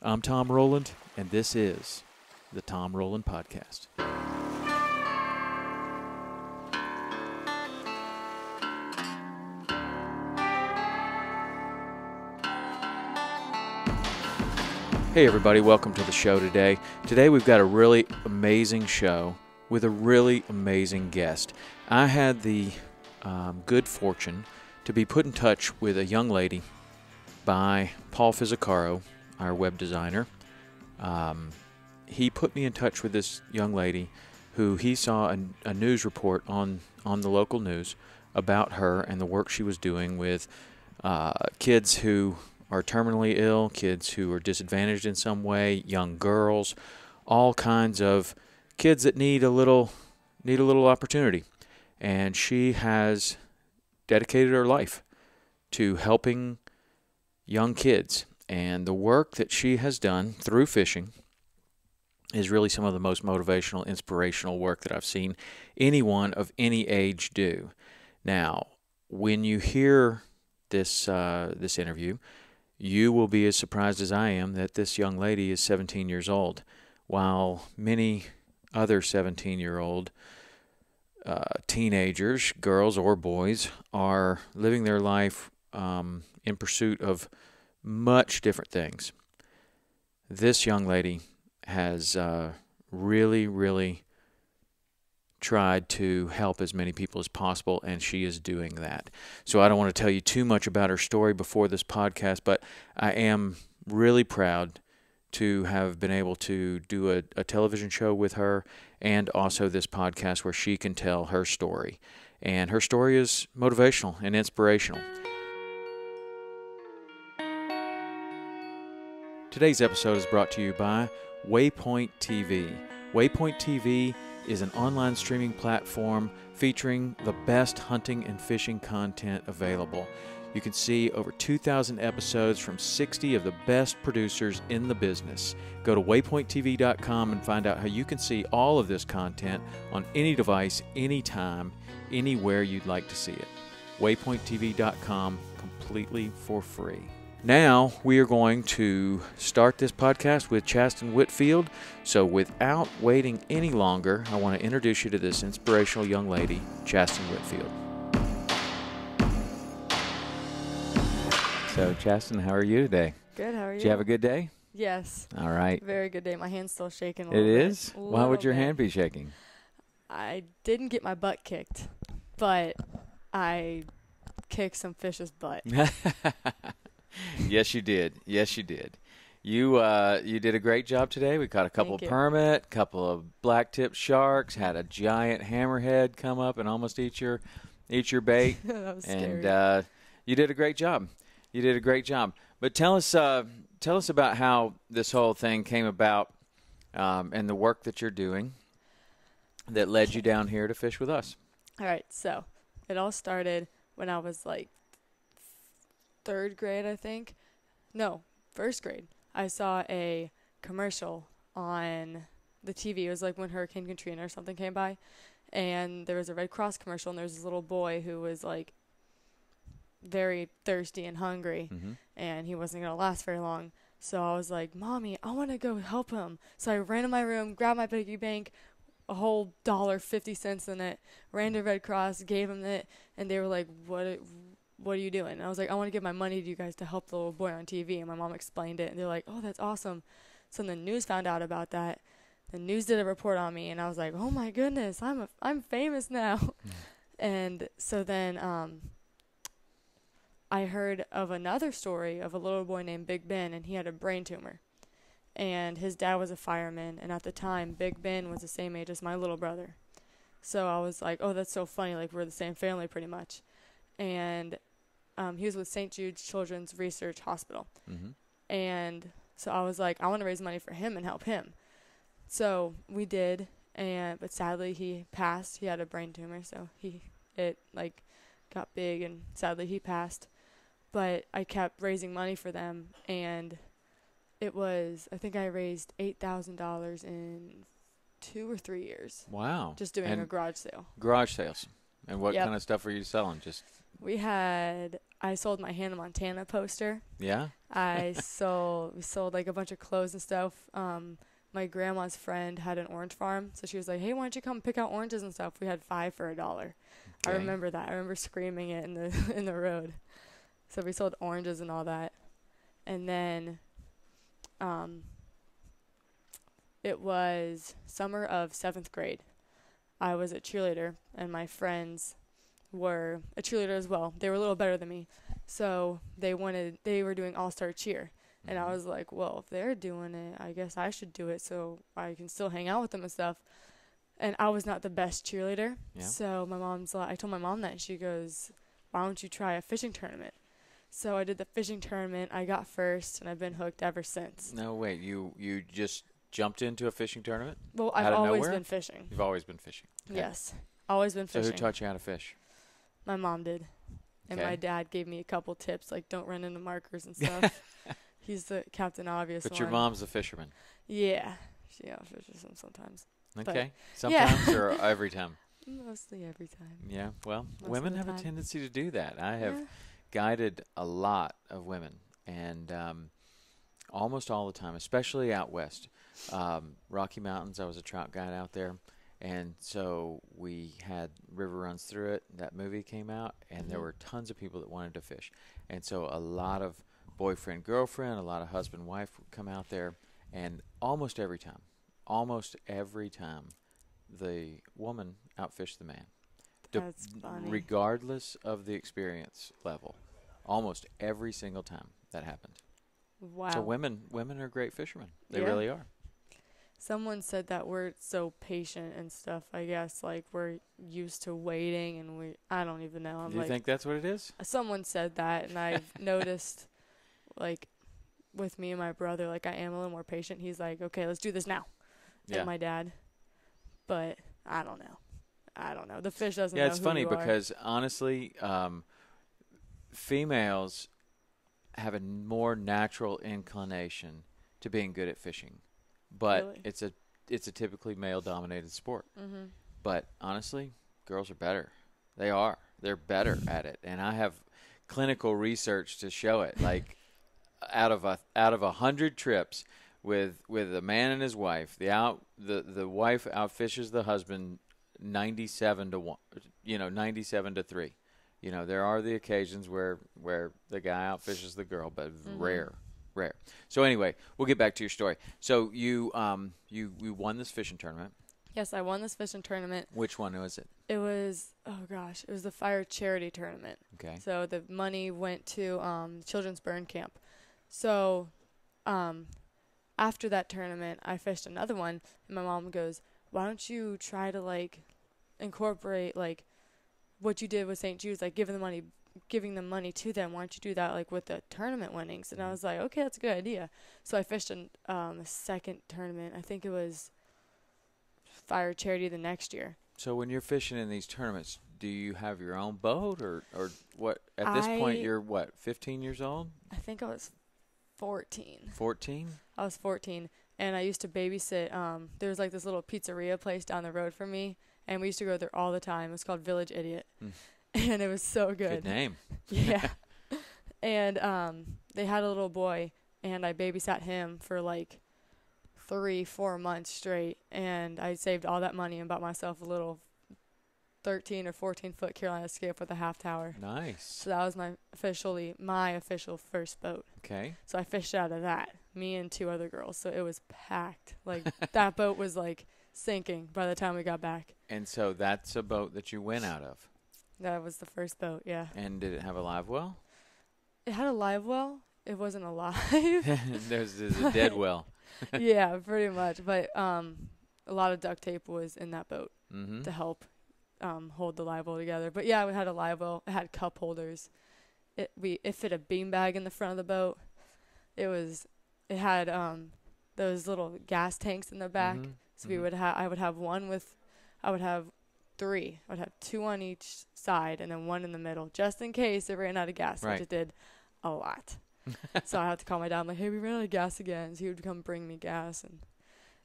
I'm Tom Rowland, and this is the Tom Rowland Podcast. Hey, everybody, welcome to the show today. Today, we've got a really amazing show with a really amazing guest. I had the um, good fortune to be put in touch with a young lady by Paul Fisicaro, our web designer. Um, he put me in touch with this young lady who he saw a, a news report on, on the local news about her and the work she was doing with uh, kids who are terminally ill, kids who are disadvantaged in some way, young girls, all kinds of kids that need a little need a little opportunity. And she has dedicated her life to helping young kids. And the work that she has done through fishing is really some of the most motivational, inspirational work that I've seen anyone of any age do. Now, when you hear this uh, this interview, you will be as surprised as I am that this young lady is 17 years old, while many other 17 year old uh, teenagers, girls or boys, are living their life um, in pursuit of much different things. This young lady has uh, really, really tried to help as many people as possible, and she is doing that. So I don't want to tell you too much about her story before this podcast, but I am really proud to have been able to do a, a television show with her and also this podcast where she can tell her story. And her story is motivational and inspirational. Today's episode is brought to you by Waypoint TV. Waypoint TV is an online streaming platform featuring the best hunting and fishing content available. You can see over 2,000 episodes from 60 of the best producers in the business. Go to waypointtv.com and find out how you can see all of this content on any device, anytime, anywhere you'd like to see it. waypointtv.com completely for free. Now we are going to start this podcast with Chasten Whitfield. So without waiting any longer, I want to introduce you to this inspirational young lady, Chasten Whitfield. So Chasten, how are you today? Good. How are you? Did you have a good day? yes. All right. Very good day. My hand's still shaking. A It little bit. Why would your bit. hand be shaking? I didn't get my butt kicked, but I kicked some fish's butt. yes, you did. Yes, you did. You uh, you did a great job today. We caught a couple Thank of you. permit, couple of black tip sharks, had a giant hammerhead come up and almost eat your eat your bait. that was and scary. uh, you did a great job. You did a great job. But tell us uh, tell us about how this whole thing came about um, and the work that you're doing that led you down here to fish with us. all right. So it all started when I was like third grade, I think. No, first grade. I saw a commercial on the TV. It was like when Hurricane Katrina or something came by, and there was a Red Cross commercial, and there was this little boy who was like very thirsty and hungry, Mm-hmm. and he wasn't gonna last very long. So I was like, "Mommy, I want to go help him." So I ran in my room, grabbed my piggy bank, a whole dollar fifty cents in it, ran to Red Cross, gave him it, and they were like, "What? What are you doing?" And I was like, "I want to give my money to you guys to help the little boy on TV." And my mom explained it, and they're like, "Oh, that's awesome." So then the news found out about that. The news did a report on me, and I was like, "Oh my goodness, I'm a, I'm famous now." and so then um, I heard of another story of a little boy named Big Ben, and he had a brain tumor. And his dad was a fireman, and at the time, Big Ben was the same age as my little brother. So I was like, oh, that's so funny. Like, we're the same family pretty much. And um, he was with St. Jude's Children's Research Hospital. Mm-hmm. And so I was like, I want to raise money for him and help him. So we did, and but sadly he passed. He had a brain tumor, so he it like got big, and sadly he passed. But I kept raising money for them, and it was I think I raised eight thousand dollars in two or three years Wow. just doing a garage sale. garage sales. And what Yep. kind of stuff were you selling? Just We had I sold my Hannah Montana poster. Yeah. I sold we sold like a bunch of clothes and stuff. Um, my grandma's friend had an orange farm, so she was like, "Hey, why don't you come pick out oranges and stuff?" We had five for a dollar. I remember that. I remember screaming it in the in the road. So we sold oranges and all that, and then, um, it was summer of seventh grade. I was a cheerleader, and my friends were a cheerleader as well. They were a little better than me, so they wanted they were doing all star cheer. And I Mhm. was like, well, if they're doing it, I guess I should do it so I can still hang out with them and stuff. And I was not the best cheerleader. Yeah. So my mom's like, I told my mom that, and she goes, why don't you try a fishing tournament? So I did the fishing tournament. I got first, and I've been hooked ever since. No, wait. You you just jumped into a fishing tournament? Well, I've always nowhere? been fishing. You've always been fishing. Okay. Yes. Always been So fishing. who taught you how to fish? My mom did. And Okay. my dad gave me a couple tips, like don't run into markers and stuff. He's the Captain Obvious But one. your mom's a fisherman. Yeah. She outfishes him sometimes. But- Okay. yeah. Sometimes or every time. Mostly every time. Yeah. Well, Most women have a tendency to do that. I have Yeah. guided a lot of women, and um, almost all the time, especially out west, um, Rocky Mountains. I was a trout guide out there, and so we had River Runs Through It. That movie came out, and there Mhm. were tons of people that wanted to fish, and so a lot of boyfriend girlfriend, a lot of husband wife would come out there, and almost every time, almost every time, the woman outfished the man. That's funny. regardless of the experience level. Almost every single time that happened. Wow. So women women are great fishermen. They Yeah. really are. Someone said that we're so patient and stuff. I guess like we're used to waiting and we. I don't even know. I'm Do you like. think that's what it is? someone said that, and I've noticed, like, with me and my brother, like I am a little more patient. He's like, "Okay, let's do this now," Yeah. and my dad, but I don't know. I don't know. The fish doesn't. Yeah, it's funny because honestly, um, females have a more natural inclination to being good at fishing, but Really? it's a it's a typically male dominated sport. hmm But honestly, girls are better. They are. They're better at it, and I have clinical research to show it. Like out of a out of a hundred trips with with a man and his wife, the out the the wife outfishes the husband ninety seven to one. You know, ninety seven to three. You know, there are the occasions where where the guy outfishes the girl, but Mhm. rare, rare. So anyway, we'll get back to your story. So you um you you won this fishing tournament. Yes, I won this fishing tournament. Which one was it? It was oh gosh, it was the fire charity tournament. Okay. So the money went to um, Children's Burn Camp. So um, after that tournament, I fished another one, and my mom goes, "Why don't you try to like incorporate like what you did with St. Jude's, like giving the money, giving the money to them? Why don't you do that like with the tournament winnings?" And I was like, "Okay, that's a good idea." So I fished an, um, a second tournament. I think it was fire charity the next year. So when you're fishing in these tournaments, do you have your own boat or or what? At this point, you're what, 15 years old, I think I was 14. 14? I was 14 and I used to babysit. Um, there was like this little pizzeria place down the road from me, and we used to go there all the time. It was called Village Idiot, Mm. and it was so Good good. name. yeah. and um, they had a little boy, and I babysat him for like three, four months straight, and I saved all that money and bought myself a little 13 or 14 foot Carolina skiff with a half tower. Nice. So that was my officially my official first boat. Okay. So I fished out of that, me and two other girls. So it was packed. Like that boat was like sinking by the time we got back. And so that's a boat that you went out of. That was the first boat, yeah. And did it have a live well? It had a live well. It wasn't alive. there's, there's a dead well. yeah, pretty much. But um a lot of duct tape was in that boat Mm-hmm. to help um hold the live well together. But yeah, we had a live well. It had cup holders. It we it fit a bean bag in the front of the boat. It was it had um those little gas tanks in the back. Mhm. So we Mhm. would have I would have one with I would have three. I would have two on each side and then one in the middle, just in case it ran out of gas, Right. which it did a lot. so I had to call my dad. I'm like, hey, we ran out of gas again. So he would come bring me gas, and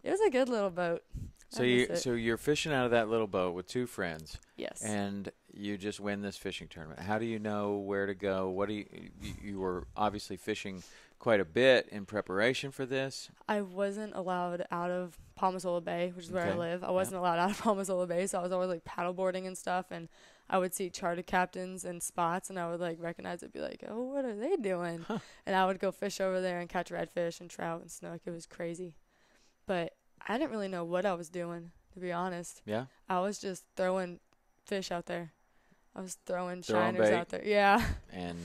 it was a good little boat. So you it. so you're fishing out of that little boat with two friends, yes, and you just win this fishing tournament. How do you know where to go? What do you you, you were obviously fishing quite a bit in preparation for this. I wasn't allowed out of Palma Sola Bay, which is where I live. I wasn't allowed out of Palma Sola Bay, so I was always like paddleboarding and stuff. And I would see charter captains and spots, and I would like recognize it, be like, "Oh, what are they doing?" Huh. And I would go fish over there and catch redfish and trout and snook. It was crazy, but I didn't really know what I was doing, to be honest. Yeah. I was just throwing fish out there. I was throwing Throwing shiners bait. out there. Yeah, And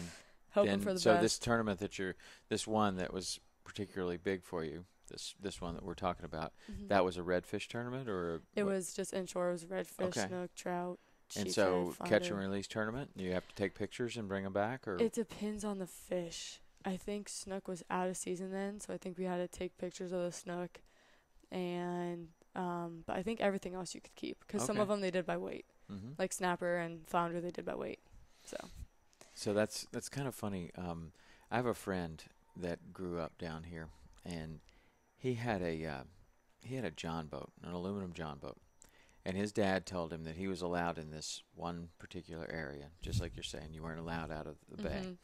hoping then, for the so best. this tournament that you're this one that was particularly big for you. This this one that we're talking about. Mhm. That was a redfish tournament or it what- was just inshore. It was redfish, Okay. snook, trout. and so catch and release tournament. You have to take pictures and bring them back or It depends on the fish. I think snook was out of season then, so I think we had to take pictures of the snook, and um, but I think everything else you could keep because some of them they did by weight, hmm like snapper and flounder they did by weight. So So that's that's kind of funny. Um, I have a friend that grew up down here, and he had a uh, he had a john boat, an aluminum john boat, and his dad told him that he was allowed in this one particular area, just like you're saying, you weren't allowed out of the bay. mhm.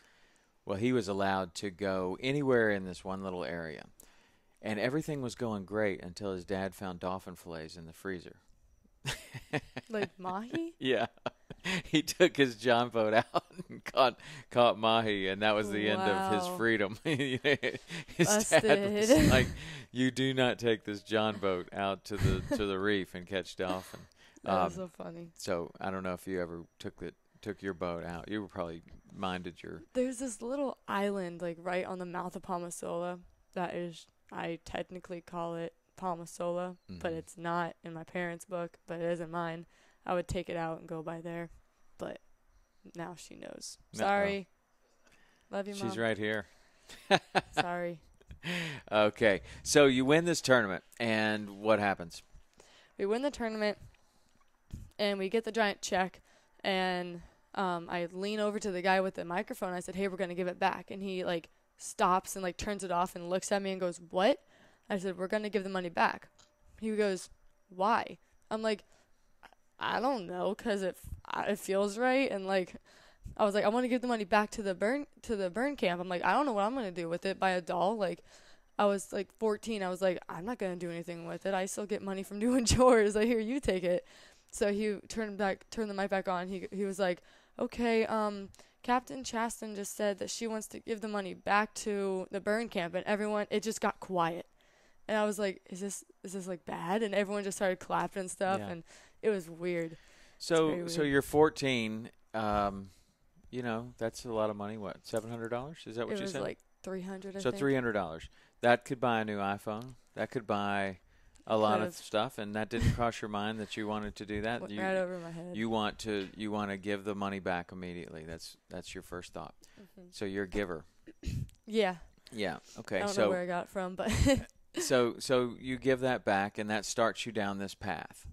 Well, he was allowed to go anywhere in this one little area, and everything was going great until his dad found dolphin fillets in the freezer. like mahi. Yeah. He took his john boat out and caught caught mahi, and that was the end of his freedom. his dad was like, "You do not take this john boat out to the to the reef and catch dolphin." That was Um, so funny. So I don't know if you ever took the took your boat out. You were probably minded your There's this little island like right on the mouth of Palma Sola that is I technically call it Palma Sola, but Mhm. it's not in my parents' book, but it is in mine. I would take it out and go by there, but now she knows. No- Sorry. Love you, She's mom. right here. Sorry. Okay, so you win this tournament, and what happens? We win the tournament, and we get the giant check, and um, I lean over to the guy with the microphone. I said, "Hey, we're gonna give it back," and he like stops and like turns it off and looks at me and goes, "What?" I said, "We're gonna give the money back." He goes, "Why?" I'm like, "I don't know, cause it f- it feels right." And like, I was like, "I want to give the money back to the burn to the burn camp." I'm like, "I don't know what I'm gonna do with it. Buy a doll?" Like, I was like 14. I was like, "I'm not gonna do anything with it. I still get money from doing chores. I hear you take it." So he turned back, turned the mic back on. He he was like, "Okay, um." Captain Chasten just said that she wants to give the money back to the burn camp, and everyone it just got quiet, and I was like, "Is this is this like bad?" And everyone just started clapping and stuff, Yeah. and it was weird. So very so you're 14. Um, you know that's a lot of money. What seven hundred dollars? Is that what it you was said? like three hundred. so three hundred dollars. That could buy a new iPhone. That could buy a lot of stuff, and that didn't cross your mind that you wanted to do that. went You, right over my head. you want to you want to give the money back immediately. That's that's your first thought. Mhm. So you're a giver. Yeah, Yeah. I Okay. don't know where I got it from, but so so you give that back, and that starts you down this path.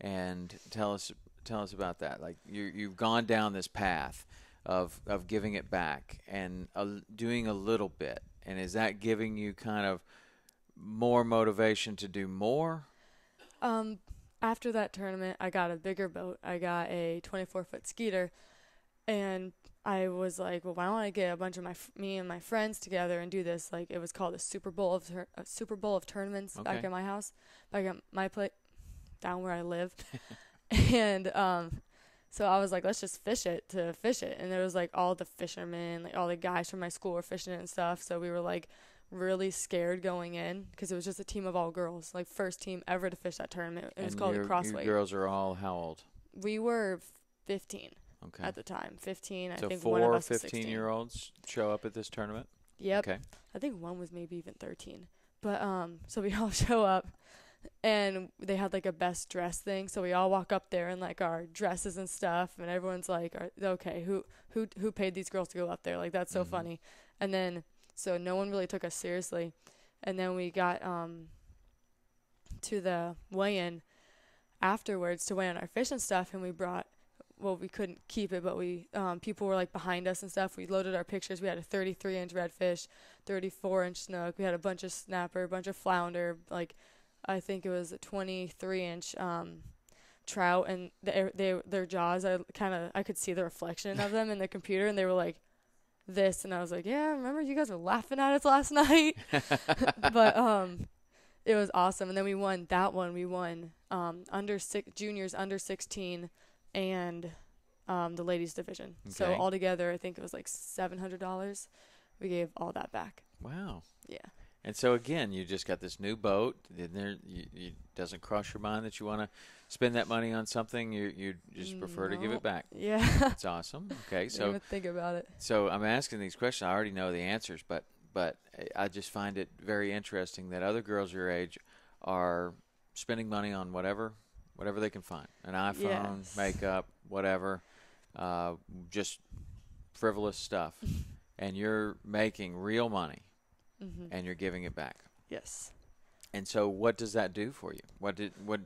And tell us tell us about that. Like you you've gone down this path of of giving it back and uh, doing a little bit. And is that giving you kind of more motivation to do more? Um, after that tournament, I got a bigger boat. I got a 24 foot skeeter, and I was like, well, why don't I get a bunch of my f- me and my friends together and do this? Like it was called a Super Bowl of tur- a Super Bowl of tournaments back at my house, back at my place, down where I live, and um. So I was like, let's just fish it to fish it. And there was like all the fishermen, like all the guys from my school were fishing it and stuff. So we were like really scared going in because it was just a team of all girls, like first team ever to fish that tournament. It was and called your, the your Crossway. girls are all how old? We were 15 Okay. at the time. 15. I so think one of us was 16. 15 year olds show up at this tournament? Yep. Okay. I think one was maybe even 13. But um, so we all show up, and they had like a best dress thing. So we all walk up there in like our dresses and stuff, and everyone's like, "Okay, who who who paid these girls to go up there?" Like that's so Mhm. funny. And then so no one really took us seriously, and then we got um to the weigh-in afterwards to weigh in our fish and stuff, and we brought. Well, we couldn't keep it, but we um, people were like behind us and stuff. We loaded our pictures. We had a 33 inch redfish, 34 inch snook. We had a bunch of snapper, a bunch of flounder. Like, I think it was a 23 inch um, trout and their they, their jaws. I kind of I could see the reflection of them in the computer, and they were like this, and I was like, yeah, remember you guys were laughing at us last night, but um, it was awesome. And then we won that one. We won um under six juniors under sixteen, and um the ladies division. So Okay. altogether, I think it was like seven hundred dollars. We gave all that back. Wow. Yeah. And so again, you just got this new boat. Then there, you, you doesn't cross your mind that you want to spend that money on something. You you just prefer to give it back. Yeah. That's awesome. Okay, so even think about it. so I'm asking these questions. I already know the answers, but but I just find it very interesting that other girls your age are spending money on whatever whatever they can find an iPhone, Yes. makeup, whatever, uh, just frivolous stuff, and you're making real money hmm and you're giving it back. Yes. And so, what does that do for you? What did what?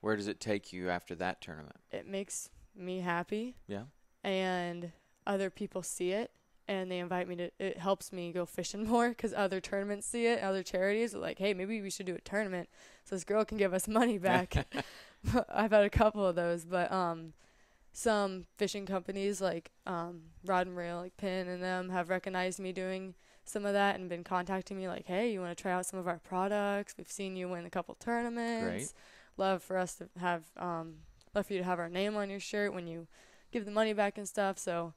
Where does it take you after that tournament? It makes me happy. Yeah. And other people see it and they invite me to it helps me go fishing more cuz other tournaments see it, other charities are like, "Hey, maybe we should do a tournament so this girl can give us money back." I've had a couple of those, but um some fishing companies like um Rod and Rail, like Penn and them have recognized me doing some of that and been contacting me like, "Hey, you want to try out some of our products? We've seen you win a couple tournaments. Love for us to have um love for you to have our name on your shirt when you give the money back and stuff." So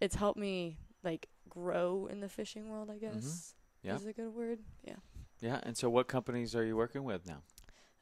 it's helped me like grow in the fishing world, I guess. Yeah. Is a good word? Yeah. Yeah. And so, what companies are you working with now?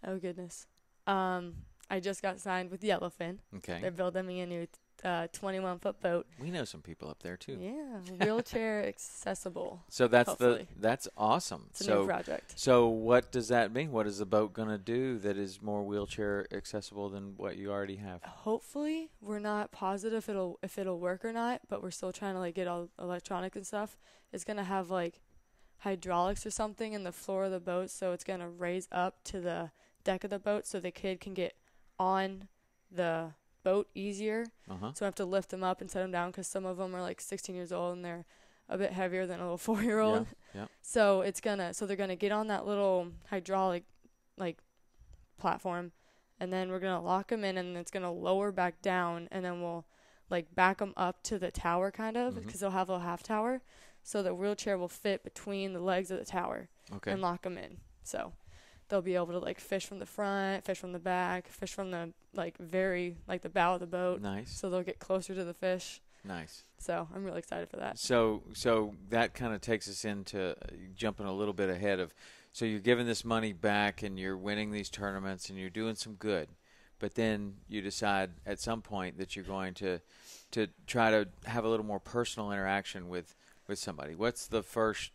Oh goodness. Um I just got signed with Yellowfin. Okay. They're building me a new uh, 21 foot boat. We know some people up there too. Yeah, wheelchair accessible. So that's Hopefully. the that's awesome. It's a so new project. so what does that mean? What is the boat going to do that is more wheelchair accessible than what you already have? Hopefully, we're not positive if it'll if it'll work or not, but we're still trying to like get all electronic and stuff. It's gonna have like hydraulics or something in the floor of the boat, so it's gonna raise up to the deck of the boat, so the kid can get on the boat easier. Uh huh. So I have to lift them up and set them down because some of them are like 16 years old and they're a bit heavier than a little four year old. Yeah. So it's gonna so they're gonna get on that little hydraulic like platform, and then we're gonna lock them in, and it's gonna lower back down, and then we'll like back them up to the tower kind of because they'll have a little half tower, so the wheelchair will fit between the legs of the tower Okay. and lock them in. So they'll be able to like fish from the front, fish from the back, fish from the like very like the bow of the boat. Nice. So they'll get closer to the fish. Nice. So I'm really excited for that. So so that kind of takes us into uh, jumping a little bit ahead of. So you're giving this money back and you're winning these tournaments and you're doing some good, but then you decide at some point that you're going to to try to have a little more personal interaction with with somebody. What's the first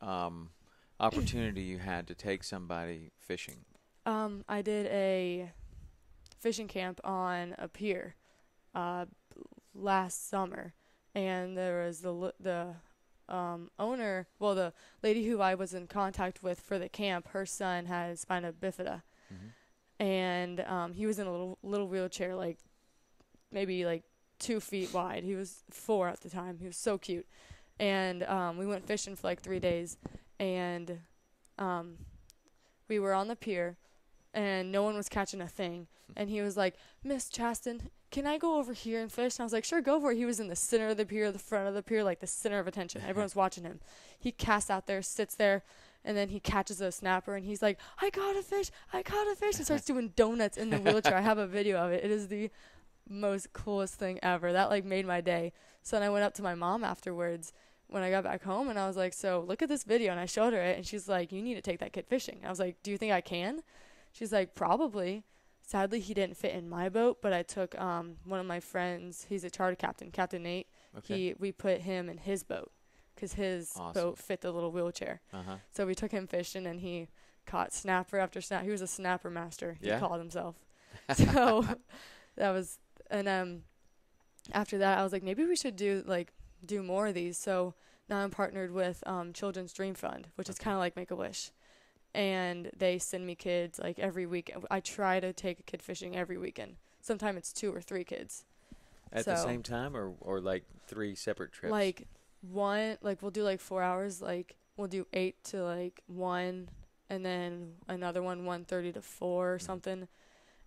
um, opportunity you had to take somebody fishing? Um, I did a fishing camp on a pier uh, last summer, and there was the the um, owner, well, the lady who I was in contact with for the camp. Her son had spina bifida, Mhm. and um, he was in a little little wheelchair, like maybe like two feet wide. He was four at the time. He was so cute, and um, we went fishing for like three days, and um, we were on the pier, and no one was catching a thing. And he was like, Miss Chasten, can I go over here and fish? And I was like, sure, go for it. He was in the center of the pier, the front of the pier, like the center of attention. Everyone's watching him. He casts out there, sits there, and then he catches a snapper, and he's like, I caught a fish, I caught a fish, and starts doing donuts in the wheelchair. I have a video of it. It is the most coolest thing ever. That like made my day. So then I went up to my mom afterwards when I got back home, and I was like, so look at this video, and I showed her it, and she's like, you need to take that kid fishing. I was like, do you think I can? She's like, probably. Sadly, he didn't fit in my boat, but I took um one of my friends. He's a charter captain, Captain Nate. Okay. He we put him in his boat because his Awesome. boat fit the little wheelchair. uh huh. So we took him fishing, and he caught snapper after snapper. He was a snapper master. He Yeah? called himself. So that was, and um, after that, I was like, maybe we should do like do more of these. So now I'm partnered with um Children's Dream Fund, which is kind of like Make a Wish, and they send me kids like every week. I try to take a kid fishing every weekend. Sometimes it's two or three kids. At the same time, or or like three separate trips. Like one, like we'll do like four hours. Like we'll do eight to like one, and then another one one thirty to four or Mhm. something.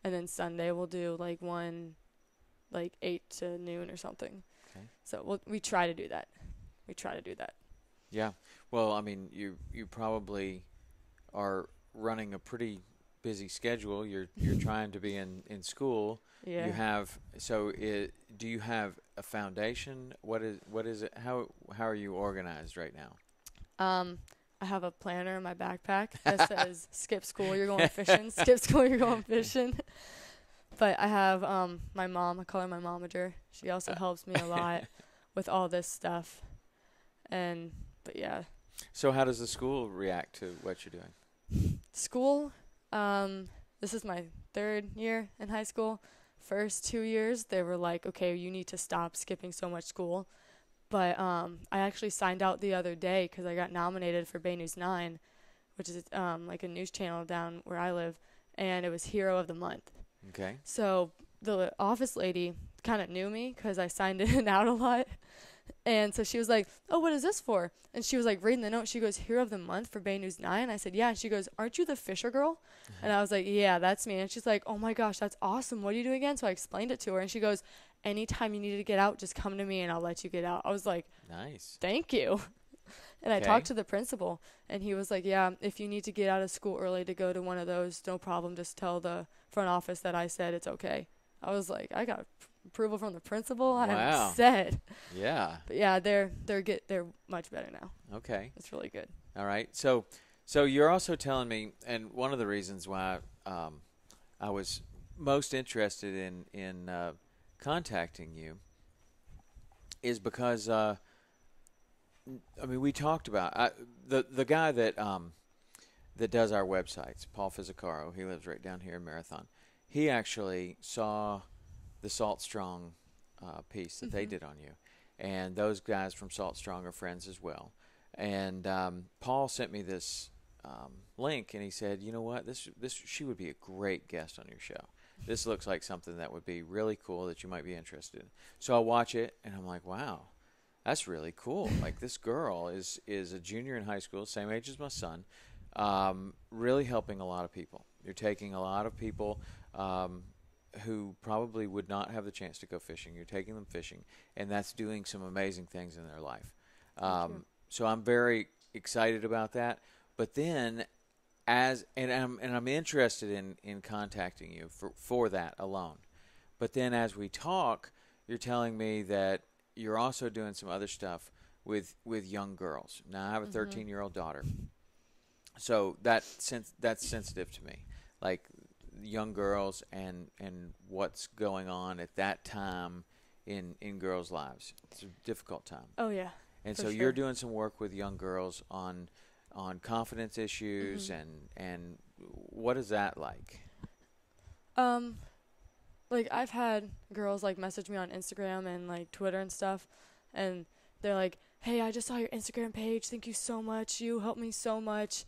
and then Sunday we'll do like one, like eight to noon or something. Okay. So we'll, we try to do that. We try to do that. Yeah. Well, I mean, you you probably are running a pretty busy schedule. You're you're trying to be in in school. Yeah. You have so it, do you have a foundation? What is what is it? How how are you organized right now? Um, I have a planner in my backpack that says "Skip school, you're going fishing." Skip school, you're going fishing. But I have um my mom. I call her my momager. She also helps me a lot with all this stuff. And but yeah, So how does the school react to what you're doing? school. Um, this is my third year in high school. First two years, they were like, "Okay, you need to stop skipping so much school." But um, I actually signed out the other day because I got nominated for Bay News Nine, which is um like a news channel down where I live, and it was Hero of the Month. Okay. So the office lady kind of knew me because I signed in and out a lot. And so she was like, Oh, what is this for? And she was like reading the note. She goes, Hero of the Month for Bay News 9. I said, Yeah. And she goes, Aren't you the Fisher girl? Uh-huh. And I was like, Yeah, that's me. And she's like, Oh my gosh, that's awesome. What do you do again? So I explained it to her. And she goes, Anytime you need to get out, just come to me and I'll let you get out. I was like, Nice. Thank you. And I Okay. talked to the principal, and he was like, "Yeah, if you need to get out of school early to go to one of those, no problem. Just tell the front office that I said it's okay." I was like, "I got approval from the principal. Wow. I'm set." Yeah. But yeah, they're they're get they're much better now. Okay. It's really good. All right. So, so you're also telling me, and one of the reasons why um, I was most interested in in uh, contacting you is because uh, I mean we talked about I, the the guy that um, that does our websites, Paul Fisicaro. He lives right down here in Marathon. He actually saw the Salt Strong uh, piece that they Mhm. did on you, and those guys from Salt Strong are friends as well. And um, Paul sent me this um, link, and he said, "You know what? This this she would be a great guest on your show. This looks like something that would be really cool that you might be interested in." So I watch it, and I'm like, "Wow, that's really cool! like this girl is is a junior in high school, same age as my son, um, really helping a lot of people. You're taking a lot of people." Um, who probably would not have the chance to go fishing. You're taking them fishing, and that's doing some amazing things in their life. Um, so I'm very excited about that. But then, as and I'm and I'm interested in in contacting you for for that alone. But then, as we talk, you're telling me that you're also doing some other stuff with with young girls. Now I have a Mhm. 13 year old daughter, so that that's sensitive to me. Like young girls and and what's going on at that time in in girls' lives. It's a difficult time. Oh yeah. And so sure. you're doing some work with young girls on on confidence issues Mhm. and and what is that like? Um, like I've had girls like message me on Instagram and like Twitter and stuff, and they're like, "Hey, I just saw your Instagram page. Thank you so much. You helped me so much.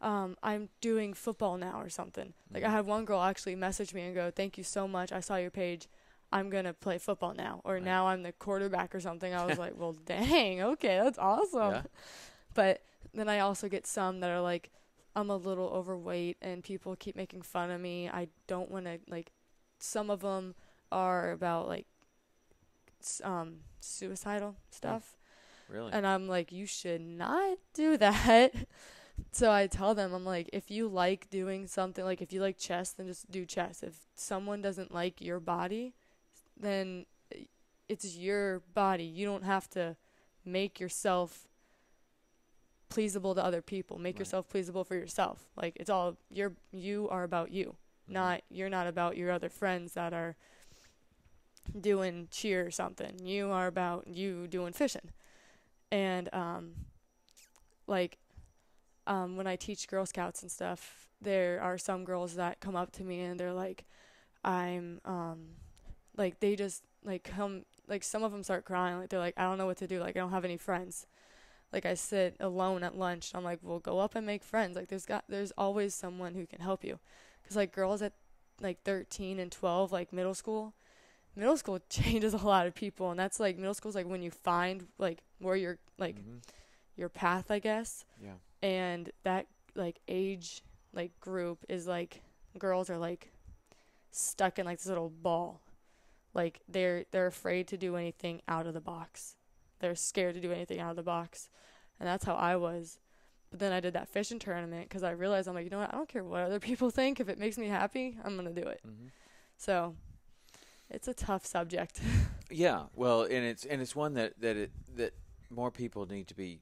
Um, I'm doing football now or something." Like I Mhm. had one girl actually message me and go, "Thank you so much. I saw your page. I'm gonna play football now, or Right. now I'm the quarterback or something." I was like, "Well, dang, okay, that's awesome." Yeah. But then I also get some that are like, I'm a little overweight and people keep making fun of me. I don't want to like. Some of them are about like, um, suicidal stuff, Really? and I'm like, you should not do that. so I tell them, I'm like, if you like doing something, like if you like chess, then just do chess. If someone doesn't like your body, then it's your body. You don't have to make yourself pleasable to other people. Make Right. yourself pleasable for yourself. Like it's all you're you are about you. Not you're not about your other friends that are doing cheer or something. You are about you doing fishing. And um like um when I teach Girl Scouts and stuff, there are some girls that come up to me and they're like I'm um like they just like come like some of them start crying. Like they're like I don't know what to do. Like I don't have any friends. Like I sit alone at lunch I'm like well go up and make friends. Like there's got there's always someone who can help you cuz like girls at like 13 and 12 like middle school middle school changes a lot of people and that's like middle school's like when you find like where you're like Mhm. your path I guess Yeah. and that like age like group is like girls are like stuck in like this little ball. Like they're they're afraid to do anything out of the box. They're scared to do anything out of the box. And that's how I was. But then I did that fishing tournament because I realized I'm like, you know what? I don't care what other people think. If it makes me happy, I'm gonna do it. Mhm. So it's a tough subject. Yeah, well, and it's and it's one that that it that more people need to be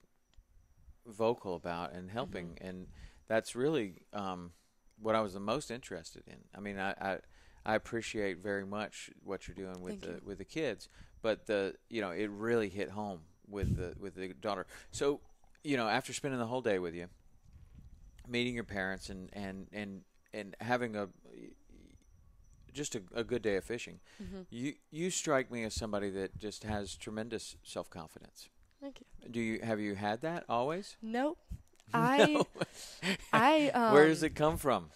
vocal about and helping, and that's really um, what I was the most interested in. I mean, I, I I appreciate very much what you're doing with Thank the you. with the kids, but the you know it really hit home with the with the daughter. So you know, after spending the whole day with you, meeting your parents, and and and and having a just a, a good day of fishing. hmm You you strike me as somebody that just has tremendous self confidence. Thank you. Do you have you had that always? Nope. I I um, Where does it come from?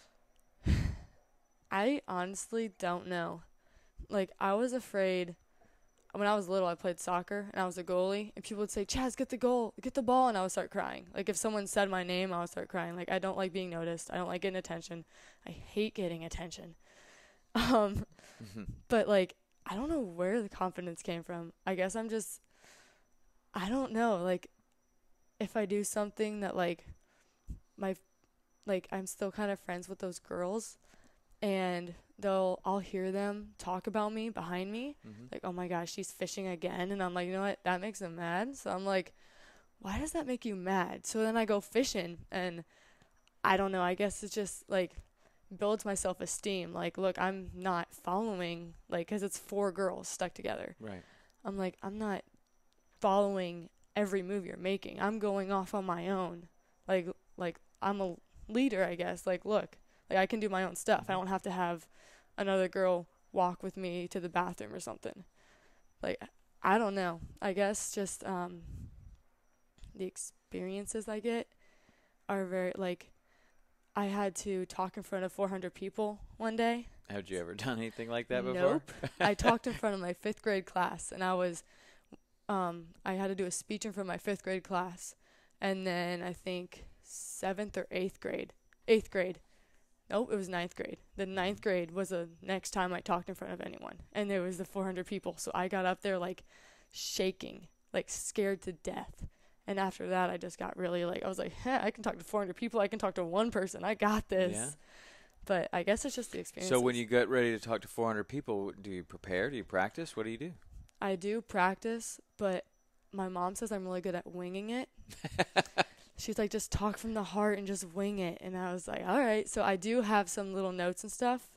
I honestly don't know. Like I was afraid when I was little. I played soccer and I was a goalie, and people would say, "Chaz, get the goal, get the ball," and I would start crying. Like if someone said my name, I would start crying. Like I don't like being noticed. I don't like getting attention. I hate getting attention. Um, Mhm. but like I don't know where the confidence came from. I guess I'm just I don't know. Like if I do something that like my like I'm still kind of friends with those girls and they'll I'll hear them talk about me behind me. Mhm. like oh my gosh she's fishing again. And I'm like you know what? That makes them mad. So I'm like why does that make you mad? So then I go fishing and I don't know I guess it's just like builds my self-esteem. Like look I'm not following like cuz it's four girls stuck together. Right. I'm like I'm not following every move you're making. I'm going off on my own. Like like I'm a leader I guess. Like look like I can do my own stuff I don't have to have another girl walk with me to the bathroom or something like I don't know I guess just um the experiences I get are very like I had to talk in front of 400 people one day Have you ever done anything like that before? Nope. I talked in front of my fifth grade class, and I was, um, I had to do a speech in front of my fifth grade class, and then I think seventh or eighth grade, eighth grade. Nope, it was ninth grade. The ninth grade was the next time I talked in front of anyone, and there was the 400 people. So I got up there like shaking, like scared to death. And after that, I just got really like, I was like, hey, I can talk to 400 people. I can talk to one person. I got this. Yeah. But I guess it's just the experience. So when you get ready to talk to 400 people, do you prepare? Do you practice? What do you do? I do practice, but my mom says I'm really good at winging it. She's like, just talk from the heart and just wing it. And I was like, all right. So I do have some little notes and stuff,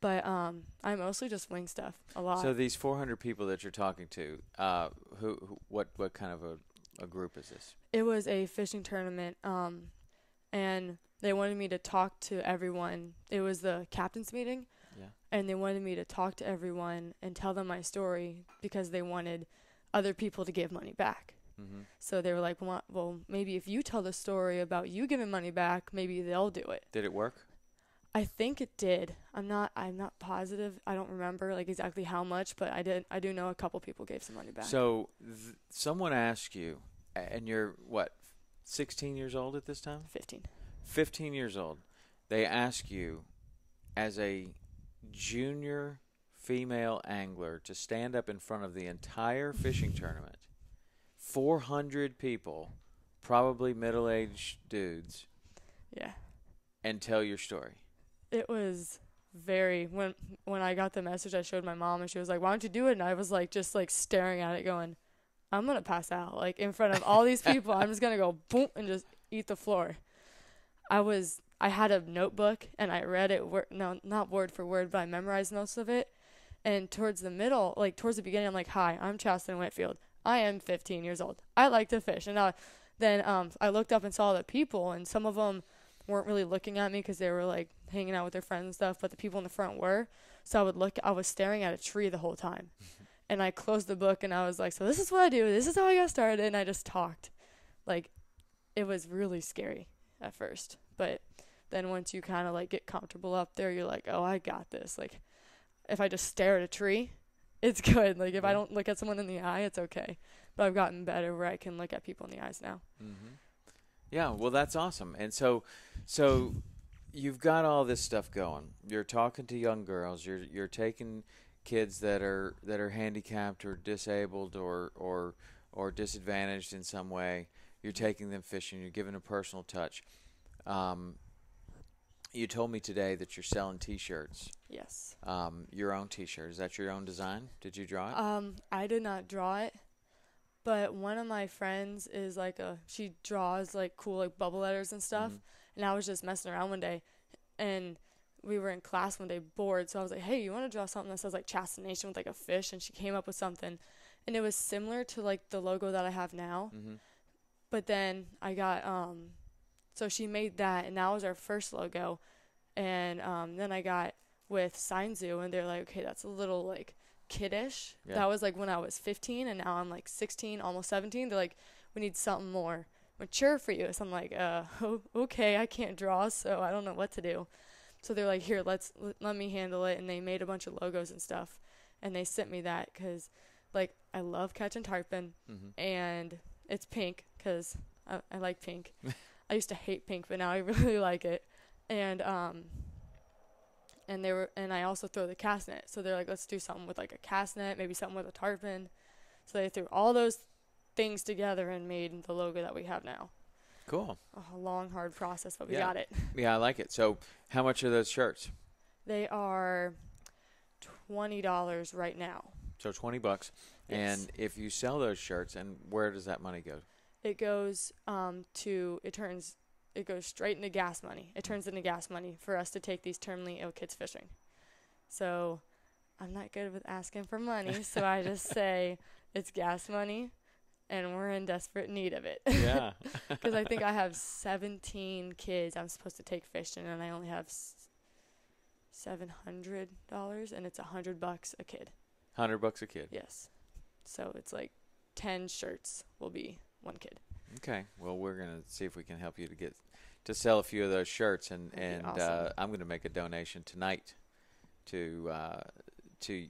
but um, I mostly just wing stuff a lot. So these 400 people that you're talking to, uh, who, who what what kind of a, a group is this? it was a fishing tournament, um, and they wanted me to talk to everyone. It was the captain's meeting, Yeah. and they wanted me to talk to everyone and tell them my story because they wanted other people to give money back. Mm-hmm. So they were like, well, well, maybe if you tell the story about you giving money back, maybe they'll do it. Did it work? I think it did. I'm not. I'm not positive. I don't remember like exactly how much, but I did. I do know a couple people gave some money back. So th- someone asked you, and you're what, 16 years old at this time? Fifteen. 15 years old. They ask you, as a junior female angler, to stand up in front of the entire fishing tournament, 400 people, probably middle aged dudes, Yeah. and tell your story. It was very when when I got the message, I showed my mom, and she was like, "Why don't you do it?" And I was like, just like staring at it, going, "I'm gonna pass out like in front of all these people. I'm just gonna go boom and just eat the floor." I was I had a notebook and I read it word no not word for word, but I memorized most of it. And towards the middle, like towards the beginning, I'm like, "Hi, I'm Chasten Whitfield. I am 15 years old. I like to fish." And I, then um, I looked up and saw the people, and some of them weren't really looking at me because they were like hanging out with their friends and stuff, but the people in the front were. So I would look. I was staring at a tree the whole time, and I closed the book and I was like, "So this is what I do. This is how I got started." And I just talked, like, it was really scary at first, but then once you kind of like get comfortable up there, you're like, "Oh, I got this." Like, if I just stare at a tree, it's good. Like if I don't look at someone in the eye, it's okay. But I've gotten better where I can look at people in the eyes now. Mm-hmm. Yeah, well, that's awesome. And so, so you've got all this stuff going. You're talking to young girls. You're you're taking kids that are that are handicapped or disabled or or or disadvantaged in some way. You're taking them fishing. You're giving a personal touch. Um, you told me today that you're selling T-shirts. Yes. Um, your own T-shirt. Is that your own design? Did you draw it? Um, I did not draw it, but one of my friends is like a she draws like cool like bubble letters and stuff, Mhm. and I was just messing around one day, and we were in class one day bored, so I was like, hey, you want to draw something that says like Chastenation with like a fish, and she came up with something, and it was similar to like the logo that I have now, mm-hmm. but then I got um, so she made that, and that was our first logo, and um, then I got with Sign Zoo, and they're like, okay, that's a little like kiddish. Yeah. That was like when I was 15, and now I'm like 16, almost 17. They're like, we need something more mature for you. So I'm like, uh, okay, I can't draw, so I don't know what to do. So they're like, here, let's let, let me handle it, and they made a bunch of logos and stuff, and they sent me that because, like, I love catching tarpon, Mm-hmm. and it's pink because I, I like pink. I used to hate pink, but now I really like it. And um, and they were, and I also throw the cast net. So they're like, let's do something with like a cast net, maybe something with a tarpon. So they threw all those things together and made the logo that we have now. Cool. A long, hard process, but we Yeah. got it. Yeah, I like it. So, how much are those shirts? They are twenty dollars right now. So twenty bucks. Yes. And if you sell those shirts, and where does that money go? It goes um, to it turns it goes straight into gas money. It turns into gas money for us to take these terminally ill kids fishing. So I'm not good with asking for money, so I just say it's gas money, and we're in desperate need of it. Yeah. Because I think I have 17 kids I'm supposed to take fishing, and I only have seven hundred dollars, and it's a hundred bucks a kid. Hundred bucks a kid. Yes, so it's like 10 shirts will be one kid. Okay. Well, we're gonna see if we can help you to get to sell a few of those shirts, and That'd and be uh. I'm gonna make a donation tonight to uh, to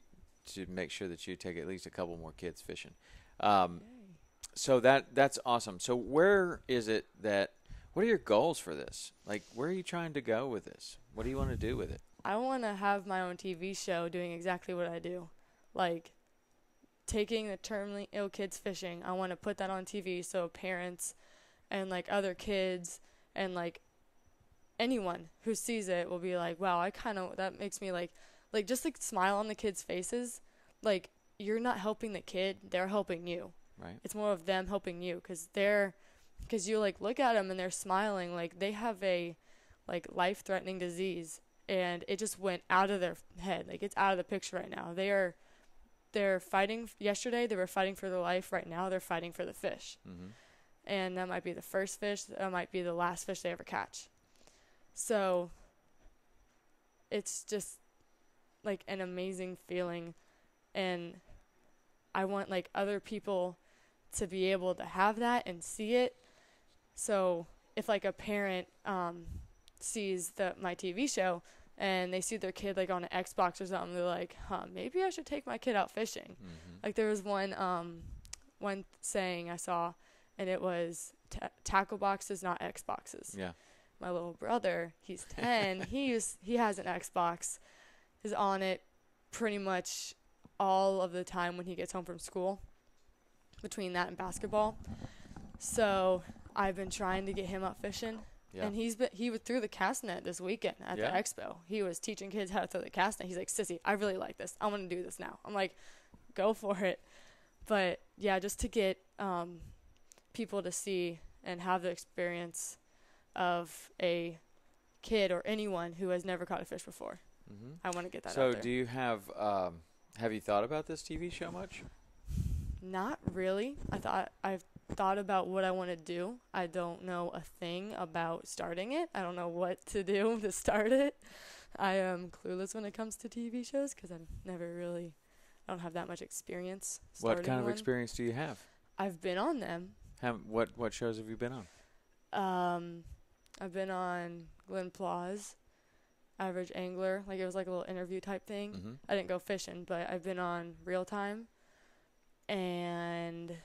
to make sure that you take at least a couple more kids fishing. Um, so that that's awesome. So where is it that? What are your goals for this? Like, where are you trying to go with this? What do you want to do with it? I want to have my own TV show doing exactly what I do. Like taking the terminally ill kids fishing. I want to put that on TV so parents and like other kids and like anyone who sees it will be like, "Wow, I kind of that makes me like like just like smile on the kids' faces. Like you're not helping the kid, they're helping you. Right. It's more of them helping you cuz they're cuz you like look at them and they're smiling like they have a like life-threatening disease and it just went out of their head. Like it's out of the picture right now. They are they're fighting yesterday they were fighting for their life. Right now they're fighting for the fish. Mm-hmm. And that might be the first fish, that might be the last fish they ever catch. So it's just like an amazing feeling and I want like other people to be able to have that and see it. So if like a parent um, sees the my TV show and they see their kid like on an Xbox or something, they're like, "Huh, maybe I should take my kid out fishing." Mm-hmm. Like there was one um, one saying I saw, and it was ta- tackle boxes, not Xboxes. Yeah. My little brother, he's ten. he's he has an Xbox, is on it pretty much all of the time when he gets home from school. Between that and basketball, so I've been trying to get him out fishing. Yeah. And he's been he was through the cast net this weekend at Yeah. the expo. He was teaching kids how to throw the cast net. He's like, Sissy, I really like this. I want to do this now. I'm like, go for it. But yeah, just to get um, people to see and have the experience of a kid or anyone who has never caught a fish before. mm-hmm. I want to get that So, out there. So, do you have um, have you thought about this TV show much? Not really. I thought I've thought about what I want to do. I don't know a thing about starting it. I don't know what to do to start it. I am clueless when it comes to TV shows because I've never really, I don't have that much experience. What kind of one. experience do you have? I've been on them. How, what what shows have you been on? Um, I've been on Glenn Plaws, Average Angler. Like it was like a little interview type thing. Mm-hmm. I didn't go fishing, but I've been on Real Time, and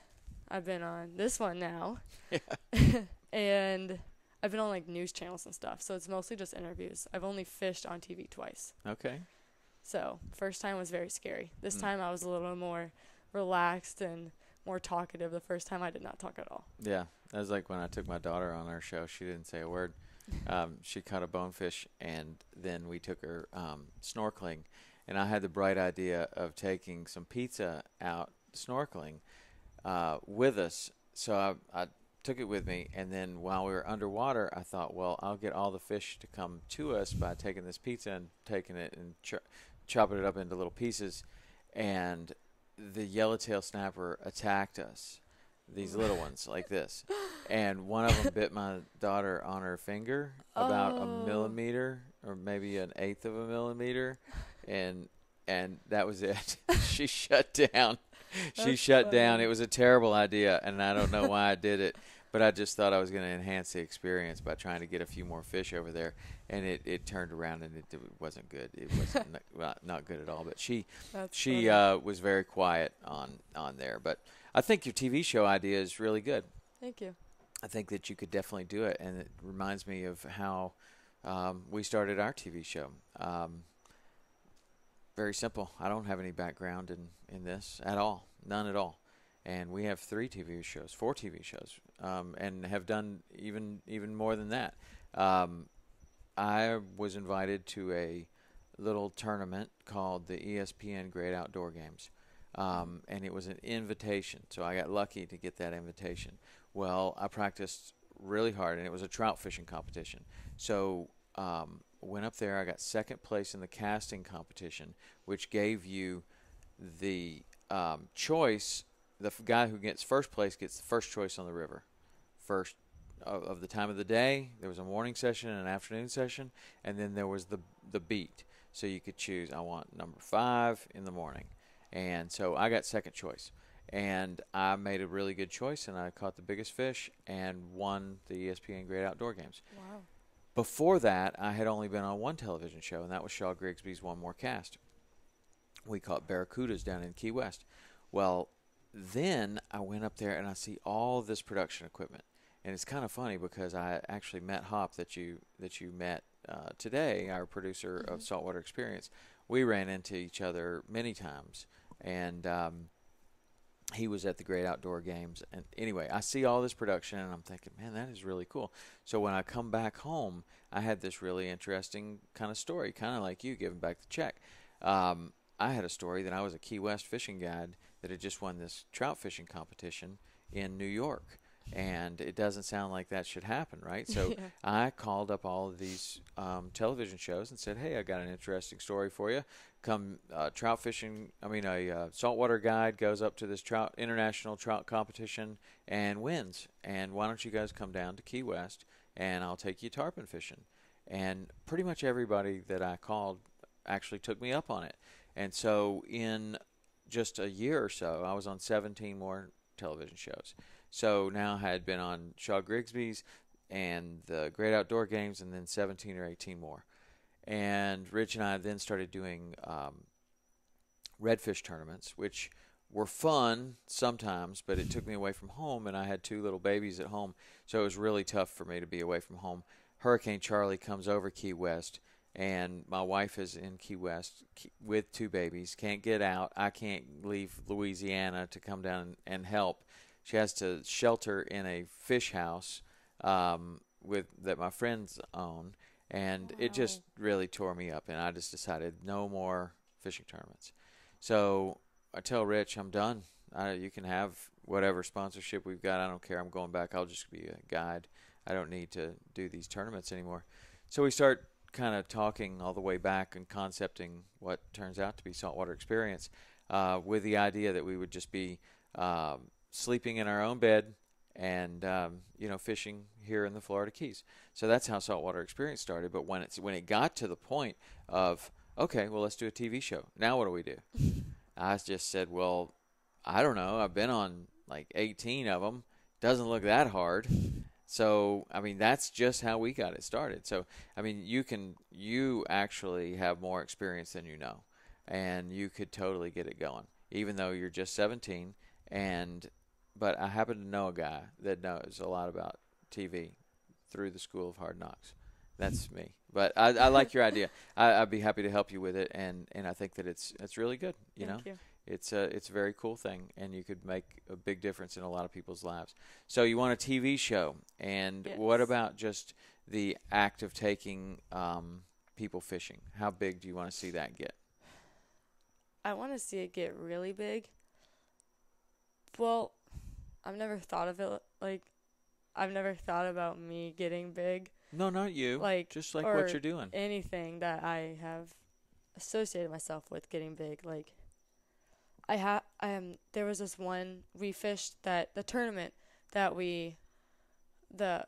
I've been on this one now, and I've been on like news channels and stuff, so it's mostly just interviews. I've only fished on TV twice. Okay. So first time was very scary. This Mm. time I was a little more relaxed and more talkative. The first time I did not talk at all. Yeah, that was like when I took my daughter on our show. She didn't say a word. Um, she caught a bonefish, and then we took her um, snorkeling. And I had the bright idea of taking some pizza out snorkeling uh, with us. So I, I took it with me, and then while we were underwater, I thought, well, I'll get all the fish to come to us by taking this pizza and taking it and ch- chopping it up into little pieces. And the yellowtail snapper attacked us, these little ones like this, and one of them bit my daughter on her finger about Oh. a millimeter or maybe an eighth of a millimeter, and and that was it. she shut down. she shut down. It was a terrible idea, and I don't know why I did it. But I just thought I was going to enhance the experience by trying to get a few more fish over there, and it, it turned around and it, it wasn't good. It was not, not good at all. But she That's she uh, was very quiet on on there. But I think your TV show idea is really good. Thank you. I think that you could definitely do it, and it reminds me of how um, we started our TV show. Um, very simple. I don't have any background in, in this at all, none at all. And we have three TV shows, four TV shows, um, and have done even even more than that. Um, I was invited to a little tournament called the ESPN Great Outdoor Games, um, and it was an invitation. So I got lucky to get that invitation. Well, I practiced really hard, and it was a trout fishing competition. So um, went up there. I got second place in the casting competition, which gave you the um, choice. The f- guy who gets first place gets the first choice on the river, first of, of the time of the day. There was a morning session and an afternoon session, and then there was the the beat. So you could choose. I want number five in the morning, and so I got second choice and I made a really good choice, and I caught the biggest fish and won the ESPN Great Outdoor Games. Wow. Before that, I had only been on one television show, and that was Shaw Grigsby's One More Cast. We caught barracudas down in Key West. Well, then I went up there and I see all this production equipment, and it's kind of funny because I actually met Hop that you that you met uh, today, our producer of Mhm. Saltwater Experience. We ran into each other many times, and um, he was at the Great Outdoor Games. And anyway, I see all this production and I'm thinking, man, that is really cool. So when I come back home, I had this really interesting kind of story, kind of like you giving back the check. Um, I had a story that I was a Key West fishing guide that had just won this trout fishing competition in New York. And it doesn't sound like that should happen, right? So Yeah. I called up all of these um, television shows and said, "Hey, I got an interesting story for you. Come uh, trout fishing. I mean, a uh, saltwater guide goes up to this trout international trout competition and wins. And why don't you guys come down to Key West and I'll take you tarpon fishing?" And pretty much everybody that I called actually took me up on it. And so in just a year or so, I was on 17 more television shows. So now I had been on Shaw Grigsby's and the Great Outdoor Games, and then 17 or 18 more. And Rich and I then started doing um, redfish tournaments, which were fun sometimes, but it took me away from home, and I had two little babies at home, so it was really tough for me to be away from home. Hurricane Charley comes over Key West, and my wife is in Key West with two babies, can't get out. I can't leave Louisiana to come down and help. She has to shelter in a fish house um, with that my friends own, and it just really tore me up. And I just decided no more fishing tournaments. So I tell Rich I'm done. I, you can have whatever sponsorship we've got. I don't care. I'm going back. I'll just be a guide. I don't need to do these tournaments anymore. So we start kind of talking all the way back and concepting what turns out to be saltwater experience uh, with the idea that we would just be um, sleeping in our own bed and um, you know fishing here in the Florida Keys. So that's how saltwater experience started. But when it's when it got to the point of okay, well let's do a TV show. Now what do we do? I just said, well, I don't know. I've been on like 18 of them. Doesn't look that hard. So, I mean, that's just how we got it started. So, I mean, you can, you actually have more experience than you know, and you could totally get it going, even though you're just 17. And, but I happen to know a guy that knows a lot about TV through the school of hard knocks. That's me. But I, I like your idea. I, I'd be happy to help you with it, and, and I think that it's it's really good. You Thank know, you. it's a it's a very cool thing, and you could make a big difference in a lot of people's lives. So you want a TV show, and what about just the act of taking um, people fishing? How big do you want to see that get? I want to see it get really big. Well, I've never thought of it like I've never thought about me getting big. No, not you. Like, just like what you're doing. Anything that I have associated myself with getting big, like I ha Um, there was this one we fished that the tournament that we the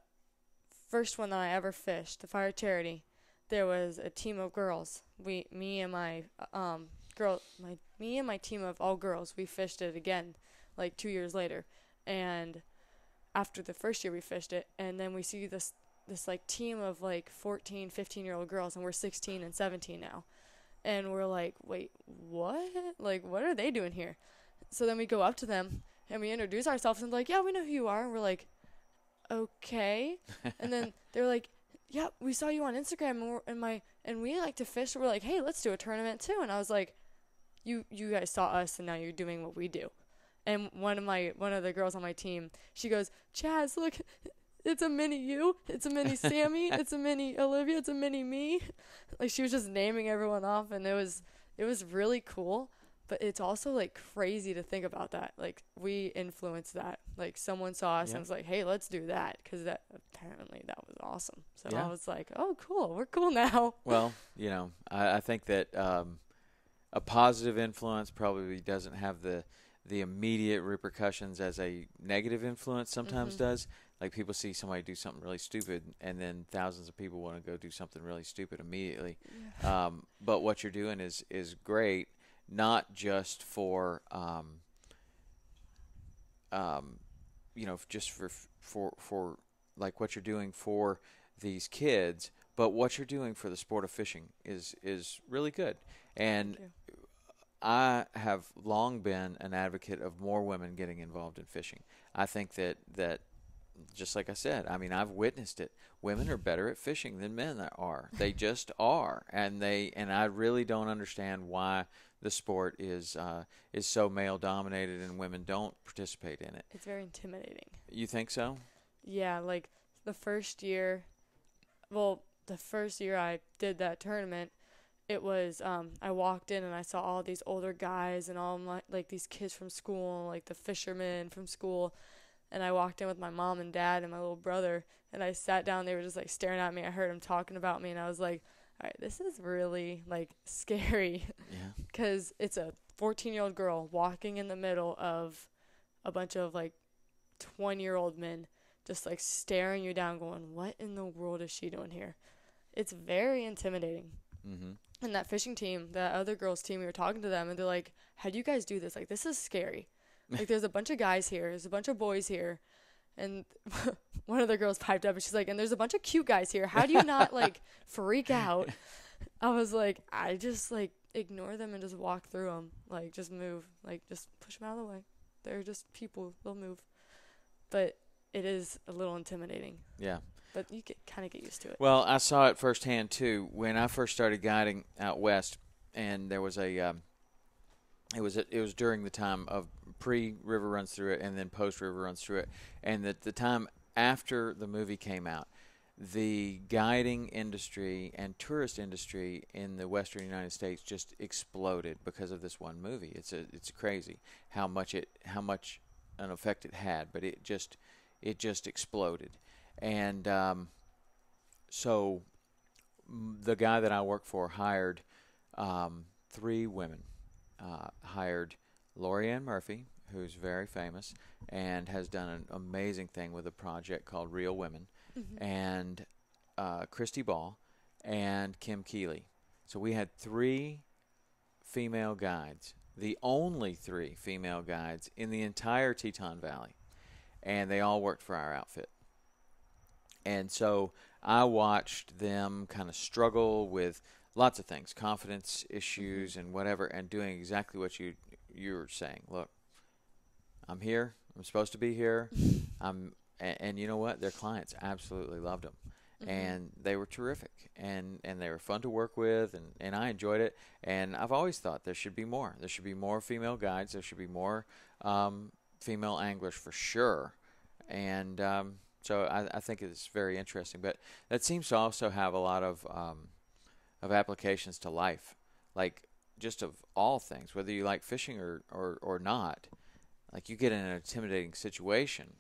first one that I ever fished, the fire charity, there was a team of girls. We me and my um girl my me and my team of all girls, we fished it again like 2 years later. And after the first year we fished it and then we see this this like team of like 14, 15 year old girls and we're 16 and 17 now. And we're like, "Wait, what? Like what are they doing here?" So then we go up to them and we introduce ourselves and like, "Yeah, we know who you are." And we're like, "Okay." and then they're like, "Yeah, we saw you on Instagram and, and my and we like to fish." We're like, "Hey, let's do a tournament too." And I was like, "You you guys saw us and now you're doing what we do." And one of my one of the girls on my team, she goes, "Chaz, look, it's a mini you, it's a mini Sammy, it's a mini Olivia, it's a mini me." Like she was just naming everyone off and it was it was really cool, but it's also like crazy to think about that. Like we influenced that. Like someone saw us Yeah. and was like, "Hey, let's do that," because that apparently that was awesome. So Yeah. I was like, "Oh, cool, we're cool now." Well, you know, I, I think that um, a positive influence probably doesn't have the the immediate repercussions as a negative influence sometimes Mhm. does. Like people see somebody do something really stupid, and then thousands of people want to go do something really stupid immediately. Um, but what you're doing is is great, not just for um, um, you know, just for for for like what you're doing for these kids, but what you're doing for the sport of fishing is is really good. And. I have long been an advocate of more women getting involved in fishing. I think that that just like I said, I mean, I've witnessed it. Women are better at fishing than men are. They just are, and they and I really don't understand why the sport is uh, is so male dominated and women don't participate in it. It's very intimidating. You think so? Yeah, like the first year, well, the first year I did that tournament, it was um I walked in and I saw all these older guys and all my like these kids from school, like the fishermen from school, and I walked in with my mom and dad and my little brother and I sat down. They were just like staring at me. I heard them talking about me and I was like, all right, this is really like scary Yeah. because it's a 14 year old girl walking in the middle of a bunch of like 20 year old men just like staring you down going what in the world is she doing here it's very intimidating Mm-hmm. And that fishing team that other girls team we were talking to them and they're like how do you guys do this? Like this is scary. Like there's a bunch of guys here. There's a bunch of boys here. And one of the girls piped up and she's like and there's a bunch of cute guys here. How do you not like freak out? I was like i just like ignore them and just walk through them like just move. Like just push them out of the way. They're just people. They'll move. But it is a little intimidating. Yeah. But you get kind of get used to it Well, I saw it firsthand too when I first started guiding out west, and there was a. Um, it was it was during the time of pre River runs through it and then post River runs through it, and at the time after the movie came out, the guiding industry and tourist industry in the western United States just exploded because of this one movie. It's a it's crazy how much it how much an effect it had, but it just it just exploded, and um, so the guy that I work for hired um, three women. Uh, hired Lori-Ann Murphy, who's very famous and has done an amazing thing with a project called Reel Women, and uh, Christy Ball and Kim Keeley. So we had three female guides, the only three female guides in the entire Teton Valley, and they all worked for our outfit. And so I watched them kind of struggle with lots of things, confidence issues and whatever, and doing exactly what you you were saying. Look, I'm here. I'm supposed to be here. I'm and, and you know what? Their clients absolutely loved them. Mhm. And they were terrific, and, and they were fun to work with, and, and I enjoyed it. And I've always thought there should be more. There should be more female guides. There should be more um, female anglers for sure. And um, so I, I think it's very interesting. But that seems to also have a lot of um, of applications to life, like just of all things, whether you like fishing or, or, or not. Like you get in an intimidating situation.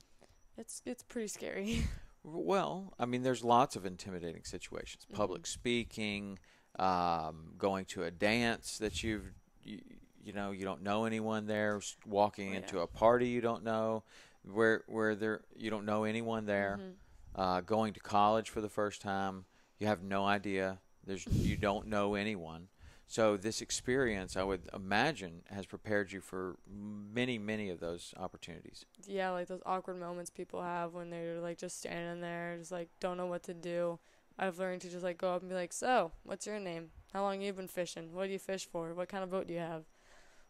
It's it's pretty scary. Well, I mean, there's lots of intimidating situations. Public Mhm. speaking, um, going to a dance that you've, you, you know, you don't know anyone there. Walking Oh, into a party you don't know, where where there you don't know anyone there. Mhm. Uh, going to college for the first time, you have no idea. There's you don't know anyone. So this experience, I would imagine, has prepared you for many, many of those opportunities. Yeah, like those awkward moments people have when they're like just standing there, just like don't know what to do. I've learned to just like go up and be like, "So, what's your name? How long you been fishing? What do you fish for? What kind of boat do you have?"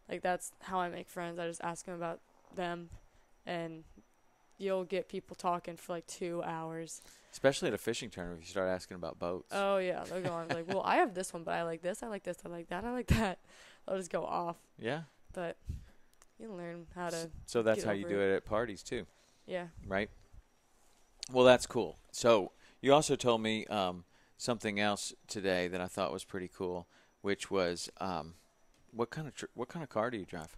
Like that's how I make friends. I just ask them about them, and you'll get people talking for like two hours. Especially at a fishing tournament, if you start asking about boats. Oh yeah, they're going like, "Well, I have this one, but I like this. I like this. I like that. I like that." They'll just go off, Yeah. but you learn how to. So that's how you do it. it at parties too, Yeah. right? Well, that's cool. So you also told me um, something else today that I thought was pretty cool, which was um, what kind of tr- what kind of car do you drive?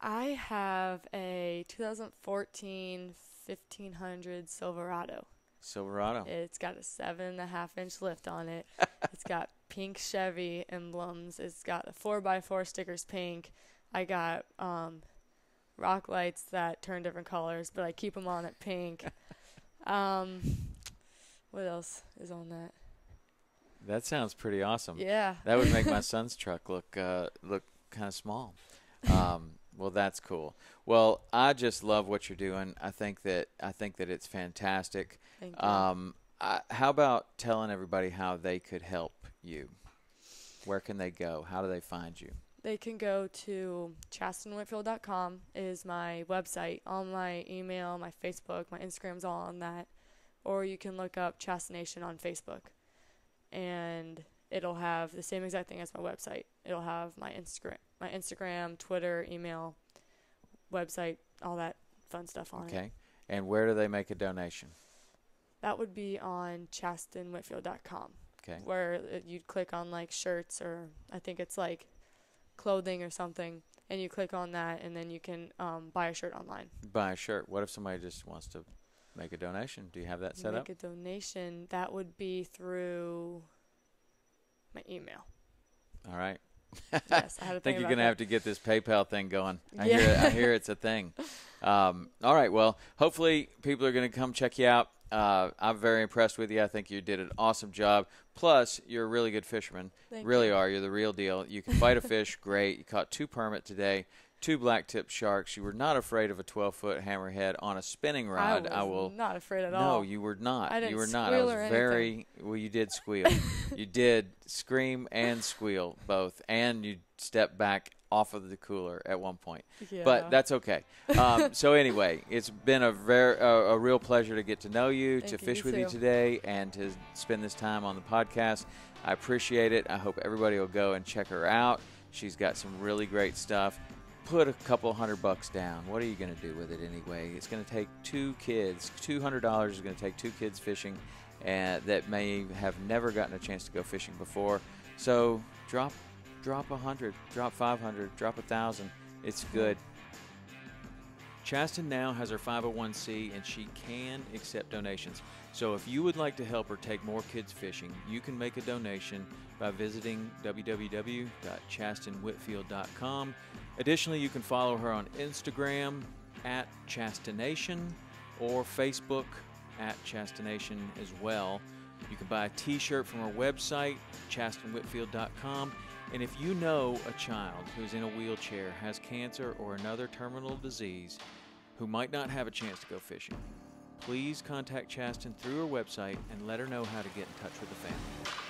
I have a 2014 1500 Silverado. Silverado. It's got a seven and a half inch lift on it. it's got pink Chevy emblems. It's got the four x four stickers pink. I got um, rock lights that turn different colors, but I keep them on at pink. um, what else is on that? That sounds pretty awesome. Yeah. That would make my son's truck look uh, look kind of small. Um, well, that's cool. Well, I just love what you're doing. I think that I think that it's fantastic. Thank you. Um, I, how about telling everybody how they could help you? Where can they go? How do they find you? They can go to chastenwhitfield.com is my website. All my email, my Facebook, my Instagram's all on that. Or you can look up Chastenation on Facebook. And it'll have the same exact thing as my website. It'll have my Instagram, my Instagram, Twitter, email, website, all that fun stuff on it. Okay. And where do they make a donation? That would be on chastenwhitfield.com. Okay. where it- you'd click on like shirts or I think it's like clothing or something, and you click on that, and then you can um, buy a shirt online. Buy a shirt. What if somebody just wants to make a donation? Do you have that set Make up? a donation. That would be through my email. All right. Yes, I had to I think you're gonna have to get this PayPal thing going. I hear, I hear it's a thing. Um, all right. Well, hopefully people are gonna come check you out. Uh, I'm very impressed with you. I think you did an awesome job. Plus, you're a really good fisherman. Thank really you. are. You're the real deal. You can fight a fish. Great. You caught two permit today. Two black tip sharks. You were not afraid of a 12 foot hammerhead on a spinning rod. I was will. not afraid at all. no, you were not. I didn't you were not. I was very. Well, you did squeal. you did scream and squeal both, and you stepped back off of the cooler at one point. yeah. But that's okay. Um, so anyway, it's been a very uh, a real pleasure to get to know you, Thank to you, fish you with you today, and to spend this time on the podcast. I appreciate it. I hope everybody will go and check her out. She's got some really great stuff. Put a couple hundred bucks down. What are you going to do with it anyway? It's going to take two kids. Two hundred dollars is going to take two kids fishing, and that may have never gotten a chance to go fishing before. So drop, drop a hundred, drop five hundred, drop a thousand. It's good. Chasten now has her 501c and she can accept donations. So if you would like to help her take more kids fishing, you can make a donation by visiting www.chastenwhitfield.com. Additionally, you can follow her on Instagram at Chastenation or Facebook at Chastenation as well. You can buy a t-shirt from our website, chastenwhitfield.com. And if you know a child who's in a wheelchair, has cancer or another terminal disease, who might not have a chance to go fishing, please contact Chasten through her website and let her know how to get in touch with the family.